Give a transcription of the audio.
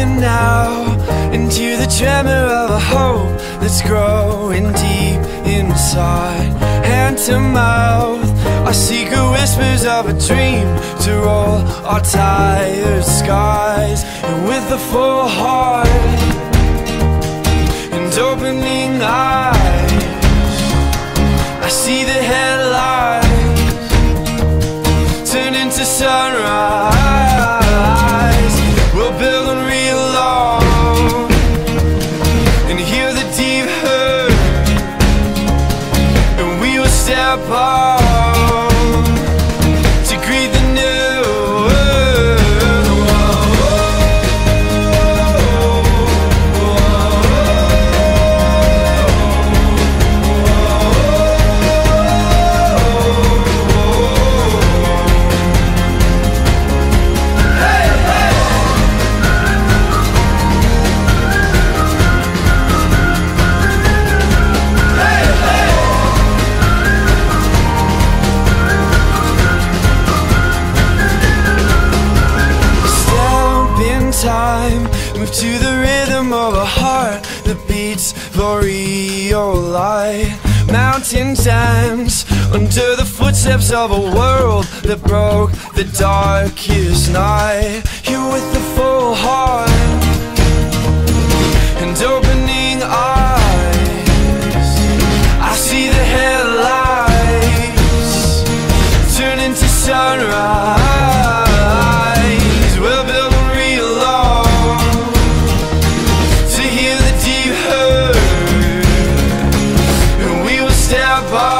Now into the tremor of a hope that's growing deep inside. Hand to mouth, our secret whispers of a dream to roll our tired skies. And with a full heart and move to the rhythm of a heart that beats for real light. Mountain dance under the footsteps of a world that broke the darkest night. You with the full heart. apart.